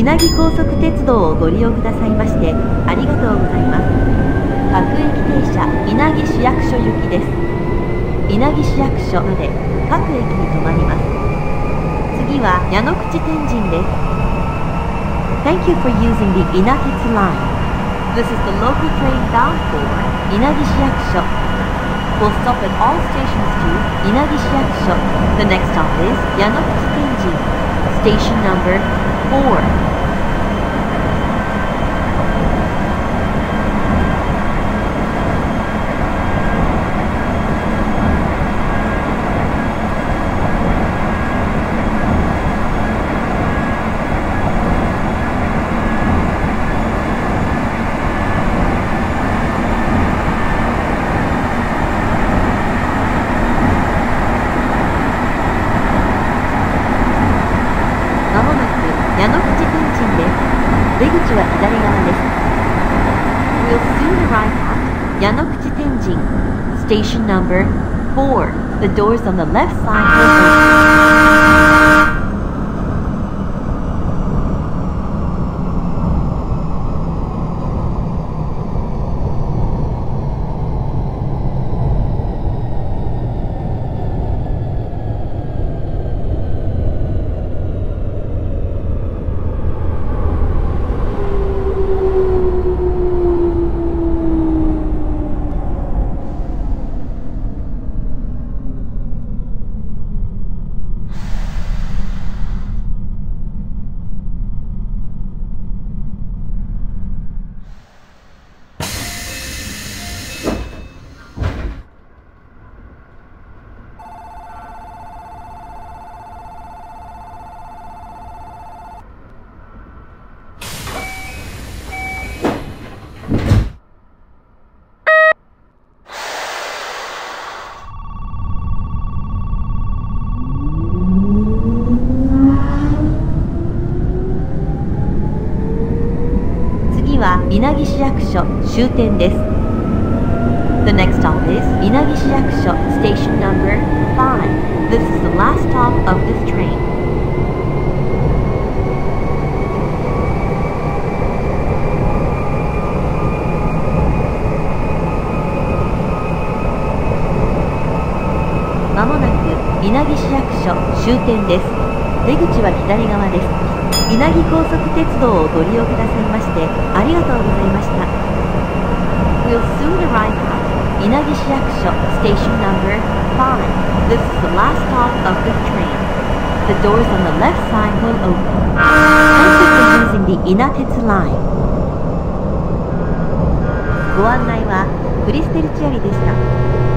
稲城高速鉄道をご利用くださいましてありがとうございます各駅停車稲城市役所行きです稲城市役所まで各駅に停まります次は矢野口天神です Thank you for using the Inakitsu line This is the local train bound for 稲城市役所 We'll stop at all stations to 稲城市役所 The next stop is 矢野口天神 Station number four. We'll soon arrive at Yanoguchi station number 4. The doors on the left side will open. 稲城市役所終点です The next stop is 稲城市役所 Station number 5 This is the last stop of this train 稲城市役所終点です出口は左側です稲城高速鉄道をご利用くださいましてありがとうございました We'll soon arrive at 稲城市役所 Station number 5 This is the last stop of this train The doors on the left side will open Thank you for using the Inatetsu line ご案内はクリステル・チアリでした